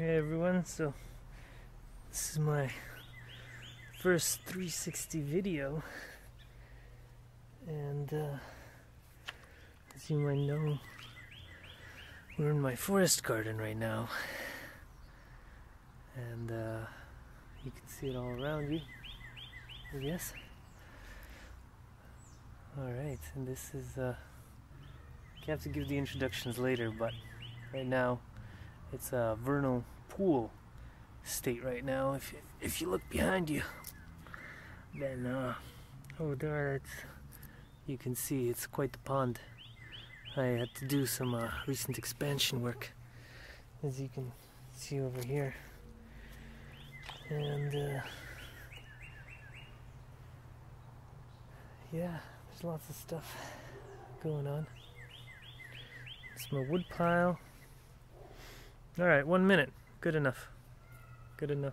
Hey everyone, so this is my first 360 video, and uh, as you might know, we're in my forest garden right now, and uh, you can see it all around you, I guess. Alright, and this is, uh, I have to give the introductions later, but right now it's a vernal pool state right now. If you, if you look behind you, then uh, over there, it's, you can see it's quite the pond. I had to do some uh, recent expansion work, as you can see over here, and uh, yeah, there's lots of stuff going on. It's my wood pile. Alright, one minute. Good enough. Good enough.